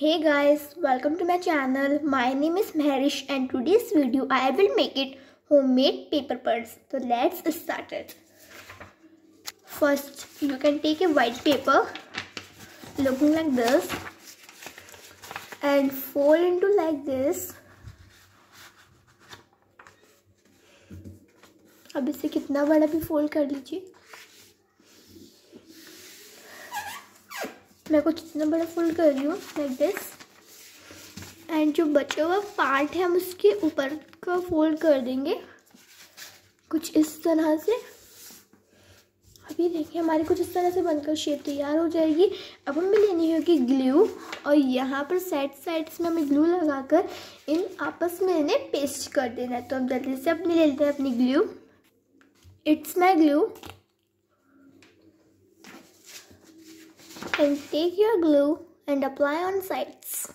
Hey guys, welcome to my channel. My name is Maharish and today's video I will make it homemade paper purse. So let's start it. First, you can take a white paper looking like this and fold into like this. अब इसे कितना बड़ा भी fold कर लीजिए मैं कुछ इतना बड़ा फोल्ड कर रही हूँ लाइक दिस एंड जो बचा हुआ पार्ट है, हम उसके ऊपर का फोल्ड कर देंगे। कुछ इस तरह से। अभी देखिए, हमारी कुछ इस तरह से बनकर शेप तैयार हो जाएगी। अब हमें लेनी होगी ग्लू और यहाँ पर साइड साइड्स में हमें ग्लू लगाकर इन आपस में इन्हें पेस्ट कर देना है। तो हम जल्दी से अपनी ले लेते हैं, अपनी glue it's my glue and take your glue and apply on sides.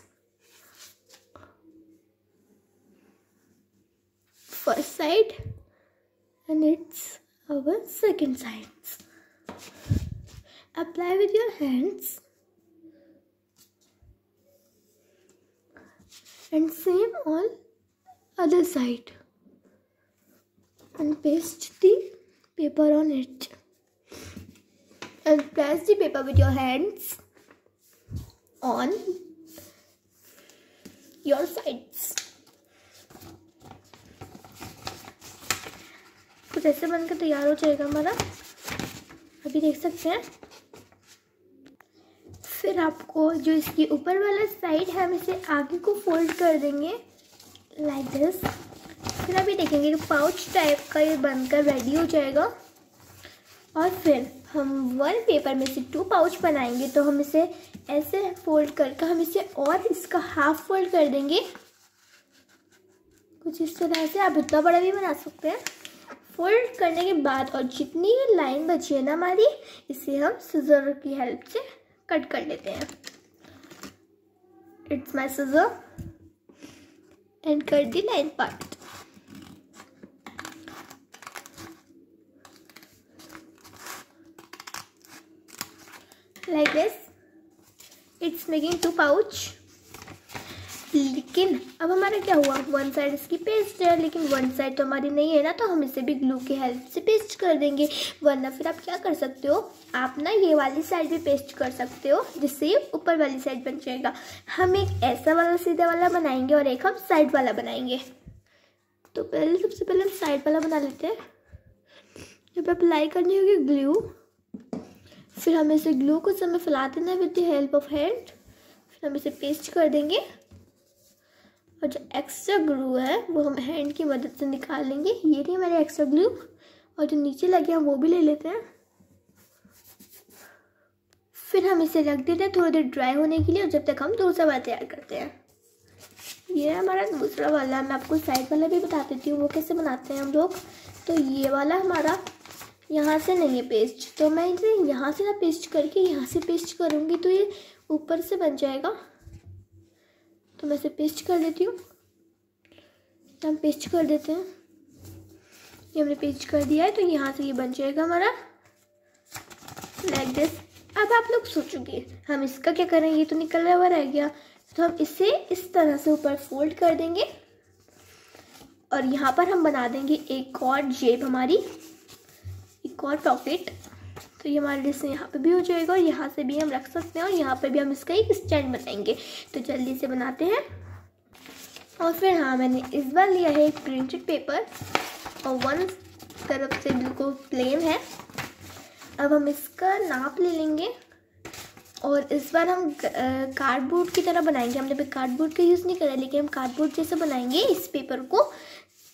First side and it's our second sides. Apply with your hands and same on other side and paste the paper on it and press the paper with your hands on your sides. कुछ ऐसे बनकर तैयार हो जाएगा हमारा। अभी देख सकते हैं। फिर आपको जो इसकी ऊपर वाला साइड है, हम इसे आगे को फोल्ड कर देंगे लाइक दिस फिर अभी देखेंगे पाउच टाइप का ये बनकर रेडी हो जाएगा। और फिर हम वन पेपर में से टू पाउच बनाएँगे तो हम इसे ऐसे फोल्ड करके हम इसे और इसका हाफ़ फोल्ड कर देंगे। कुछ इस तरह से आप इतना बड़ा भी बना सकते हैं। फोल्ड करने के बाद और जितनी लाइन बची है ना हमारी, इसे हम सिजर की हेल्प से कट कर लेते हैं। इट्स माई सिजर एंड कर दी line part like this. It's making two pouch. लेकिन अब हमारा क्या हुआ? वन साइड इसकी पेस्ट है, लेकिन वन साइड तो हमारी नहीं है ना तो हम इसे भी ग्लू की हेल्प से पेस्ट कर देंगे। वरना फिर आप क्या कर सकते हो? आप ना ये वाली साइड भी पेस्ट कर सकते हो, जिससे ये ऊपर वाली साइड बन जाएगा। हम एक ऐसा वाला सीधा वाला बनाएँगे और एक हम साइड वाला बनाएँगे। तो पहले, सबसे पहले हम साइड वाला बना लेते हैं। जब अप्लाई करनी होगी ग्लू फिर हम इसे ग्लू को समय फैला देना है with the help of hand फिर हम इसे पेस्ट कर देंगे। और जो एक्स्ट्रा ग्लू है, वो हम हैंड की मदद से निकाल लेंगे। ये नहीं हमारे एक्स्ट्रा ग्लू और जो नीचे लगे हैं, वो भी ले लेते हैं। फिर हम इसे रख देते हैं थोड़ी देर ड्राई होने के लिए और जब तक हम दूसरा वाला तैयार करते हैं। ये है हमारा दूसरा वाला। मैं आपको साइड वाला भी बता देती हूँ, वो कैसे बनाते हैं हम लोग। तो ये वाला हमारा यहाँ से नहीं है पेस्ट तो मैं इसे यहाँ से ना पेस्ट करके यहाँ से पेस्ट करूँगी तो ये ऊपर से बन जाएगा। तो मैं इसे पेस्ट कर देती हूँ। हम पेस्ट कर देते हैं। ये हमने पेस्ट कर दिया है तो यहाँ से ये बन जाएगा हमारा। लाइक दिस अब आप लोग सोचोगे, हम इसका क्या करें? ये तो निकल हुआ रह गया। तो हम इसे इस तरह से ऊपर फोल्ड कर देंगे। और यहाँ पर हम बना देंगे एक और जेब हमारी। एक और पॉकेट तो ये हमारे लिए यहाँ पे भी हो जाएगा और यहाँ से भी हम रख सकते हैं और यहाँ पे भी हम इसका एक स्टैंड बनाएँगे। तो जल्दी से बनाते हैं। और फिर हाँ मैंने इस बार लिया है एक प्रिंटेड पेपर और वन तरफ़ से बिल्कुल प्लेन है। अब हम इसका नाप ले लेंगे और इस बार हम कार्डबोर्ड की तरह बनाएँगे। हमने भी कार्डबोर्ड का यूज़ नहीं करा, लेकिन हम कार्डबोर्ड जैसे बनाएँगे इस पेपर को।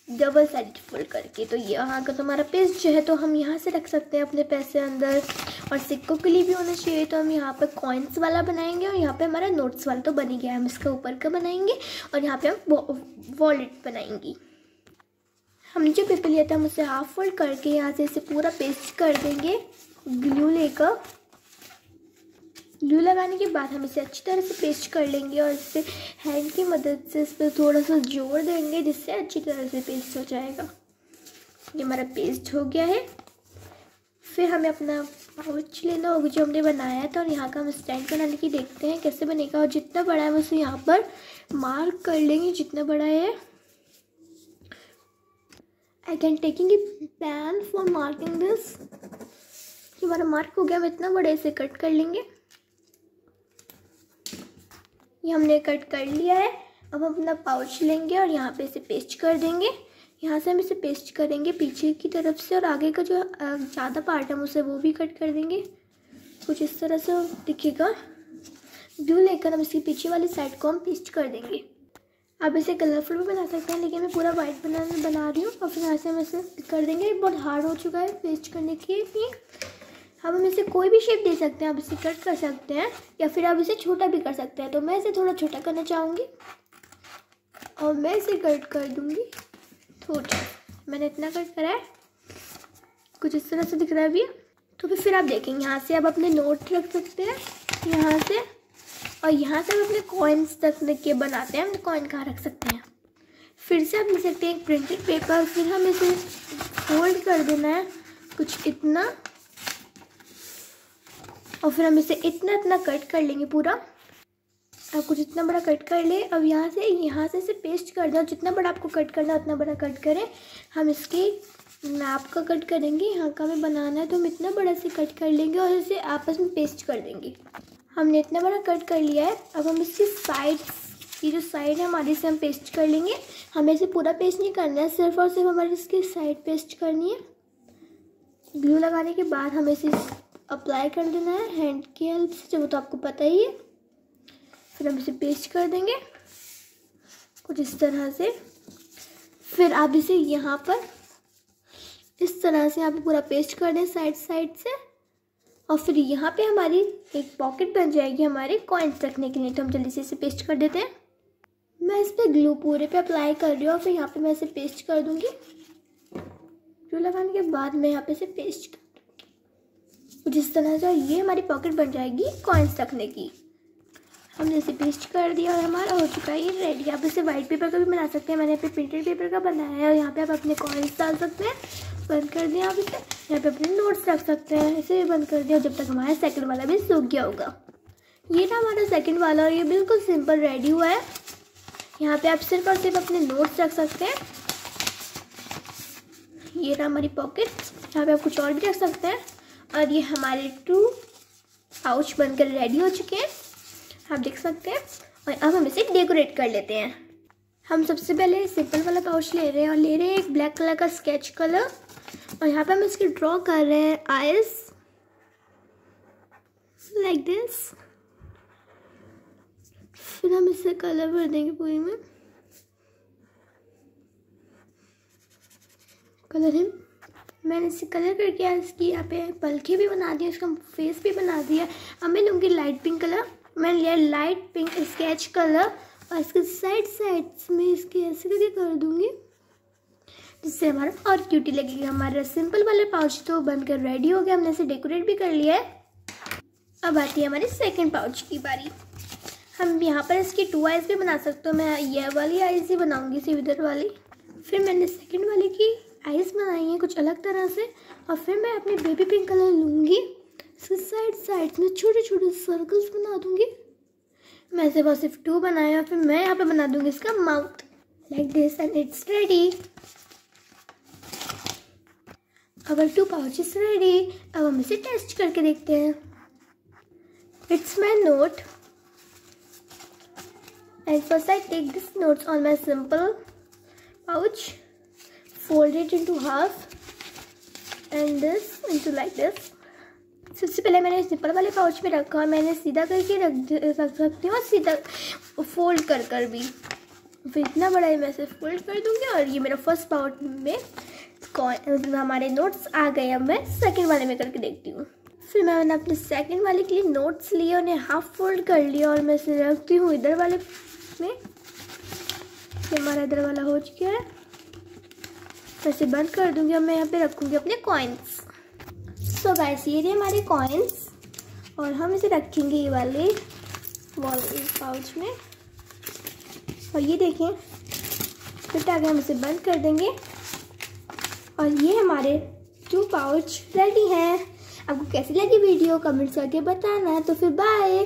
डबल साइड फोल्ड करके। तो यहाँ का तो हमारा पेस्ट जो है तो हम यहाँ से रख सकते हैं अपने पैसे अंदर। और सिक्कों के लिए भी होना चाहिए तो हम यहाँ पर कॉइन्स वाला बनाएँगे और यहाँ पे हमारा नोट्स वाला तो बन ही गया हम इसका ऊपर का बनाएँगे और यहाँ पे हम वॉलेट बनाएँगे। हम जो पेपर लिया था, हम उसे हाफ़ फोल्ड करके यहाँ से इसे पूरा पेस्ट कर देंगे। ग्लू लेकर। ग्लू लगाने के बाद हम इसे अच्छी तरह से पेस्ट कर लेंगे और इसे हैंड की मदद से इस पर थोड़ा सा जोड़ देंगे, जिससे अच्छी तरह से पेस्ट हो जाएगा। ये हमारा पेस्ट हो गया है। फिर हमें अपना पाउच लेना होगा जो हमने बनाया था और यहाँ का हम स्टैंड बनाने की देखते हैं कैसे बनेगा और जितना बड़ा है उसे यहाँ पर मार्क कर लेंगे, जितना बड़ा है। I can taking pen for marking this हमारा मार्क हो गया, हम इतना बड़े से कट कर लेंगे। ये हमने कट कर लिया है। अब हम अपना पाउच लेंगे और यहाँ पे इसे पेस्ट कर देंगे। यहाँ से हम इसे पेस्ट करेंगे पीछे की तरफ़ से और आगे का जो ज़्यादा पार्ट है उसे वो भी कट कर देंगे। कुछ इस तरह से दिखेगा। ब्लू लेकर हम इसकी पीछे वाली साइड को हम पेस्ट कर देंगे। आप इसे कलरफुल भी बना सकते हैं, लेकिन मैं पूरा वाइट बना बना रही हूँ। और फिर यहाँ से हम इसे कर देंगे। बहुत हार्ड हो चुका है पेस्ट करने के लिए। अब हम इसे कोई भी शेप दे सकते हैं, आप इसे कट कर सकते हैं, या फिर आप इसे छोटा भी कर सकते हैं। तो मैं इसे थोड़ा छोटा करना चाहूँगी और मैं इसे कट कर दूँगी थोड़ा मैंने इतना कट करा है। कुछ इस तरह से दिख रहा है अभी तो फिर फिर आप देखेंगे यहाँ से आप अपने नोट रख सकते हैं, यहाँ से, और यहाँ से हम अपने कॉइन्स तक के बनाते हैं। हम कॉइन कहाँ रख सकते हैं? फिर से आप ले सकते हैं एक प्रिंटेड पेपर फिर हम इसे फोल्ड कर देना है। कुछ इतना और फिर हम इसे इतना इतना कट कर लेंगे पूरा। आप कुछ इतना बड़ा कट कर ले। अब यहाँ से यहाँ से इसे पेस्ट कर दो। जितना बड़ा आपको कट करना है, उतना बड़ा कट करें। हम इसके नाप का कट करेंगे। यहाँ का हमें बनाना है तो हम इतना बड़ा से कट कर लेंगे और इसे आपस में पेस्ट कर देंगे। हमने इतना बड़ा कट कर लिया है। अब हम इसकी साइड की जो साइड है हमारी से हम पेस्ट कर लेंगे। हमें इसे पूरा पेस्ट नहीं करना है। सिर्फ़ और सिर्फ़ हमारी इसकी साइड पेस्ट करनी है। ग्लू लगाने के बाद हमें इसे अप्लाई कर देना है हैंड की हेल्प से, जो तो आपको पता ही है। फिर हम इसे पेस्ट कर देंगे। कुछ इस तरह से। फिर आप इसे यहाँ पर इस तरह से यहाँ पे पूरा पेस्ट कर दें साइड साइड से। और फिर यहाँ पे हमारी एक पॉकेट बन जाएगी हमारे कॉइन्स रखने के लिए। तो हम जल्दी से इसे पेस्ट कर देते हैं। मैं इस पर ग्लू पूरे पे अप्लाई कर रही हूँ और फिर यहाँ पे मैं इसे पेस्ट कर दूँगी। ग्लू लगाने के बाद मैं यहाँ पे इसे पेस्ट कर जिस तरह से ये हमारी पॉकेट बन जाएगी कॉइन्स रखने की। हमने इसे पेस्ट कर दिया और हमारा हो चुका है ये रेडी आप इसे वाइट पेपर का भी बना सकते हैं। मैंने यहाँ पे प्रिंटेड पेपर का बनाया है और यहाँ पे आप अपने कॉइन्स डाल सकते हैं। बंद कर दिया आप इसे। यहाँ पे अपने नोट्स रख सकते हैं। इसे भी बंद कर दिया जब तक हमारा सेकंड वाला भी सूख गया होगा। ये था हमारा सेकेंड वाला और ये बिल्कुल सिंपल रेडी हुआ है। यहाँ पे आप सिर्फ़ और सिर्फ़ अपने नोट्स रख सकते हैं। ये रहा हमारी पॉकेट यहाँ पे आप कुछ और भी रख सकते हैं। और ये हमारे टू पाउच बनकर रेडी हो चुके हैं। आप देख सकते हैं। और अब हम इसे डेकोरेट कर लेते हैं। हम सबसे पहले सिंपल वाला पाउच ले रहे हैं और ले रहे हैं एक ब्लैक कलर का स्केच कलर और यहाँ पे हम इसके ड्रॉ कर रहे हैं आइस लाइक दिस फिर हम इसे कलर भर देंगे पूरी में। कलर है मैंने इसे कलर करके इसकी यहाँ पे पलखे भी बना दिया इसका फेस भी बना दिया। अब मैं लूँगी लाइट पिंक कलर मैंने लिया लाइट पिंक स्केच कलर और इसके साइड साइड्स में इसके ऐसे करके कर दूँगी, जिससे हमारा और क्यूटी लगेगी। हमारा सिंपल वाला पाउच तो बनकर रेडी हो गया, हमने इसे डेकोरेट भी कर लिया है। अब आती है हमारी सेकेंड पाउच की बारी। हम यहाँ पर इसकी टू आइज़ भी बना सकते हो। मैं ये वाली आइज़ ही बनाऊँगी, इसी इधर वाली। फिर मैंने सेकेंड वाले की। आइज़ बनाई है कुछ अलग तरह से और फिर मैं अपनी बेबी पिंक कलर लूँगी। साइड साइड में छोटे छोटे सर्कल्स बना दूँगी। मैं से बस सिर्फ़ टू बनाया फिर मैं यहाँ पे बना दूँगी इसका mouth like this and it's ready our two pouch is ready अब हम इसे टेस्ट करके देखते हैं। It's my note and first I take this notes on my simple pouch fold it into half and this, into like this. सबसे पहले मैंने simple वाले पाउच में रखा और मैंने सीधा करके रख रख सकती हूँ और सीधा फोल्ड कर कर भी। फिर इतना बड़ा है, मैं इसे फोल्ड कर दूँगी और ये मेरा फ़र्स्ट पाउच में मतलब हमारे नोट्स आ गए। अब मैं सेकेंड वाले में करके देखती हूँ। फिर मैंने अपने सेकंड वाले के लिए नोट्स लिए, उन्हें हाफ़ फोल्ड कर लिया और मैं इसे रखती हूँ। इधर वाले में हमारा इधर वाला हो चुका है। वैसे बंद कर दूँगी और मैं यहाँ पे रखूँगी अपने कॉइन्स सो गाइस ये रहे हमारे कॉइन्स और हम इसे रखेंगे ये वाले वॉल पाउच में। और ये देखें फिट आ गया हम इसे बंद कर देंगे। और ये हमारे टू पाउच रेडी हैं। आपको कैसी लगी वीडियो कमेंट्स करके बताना। तो फिर बाय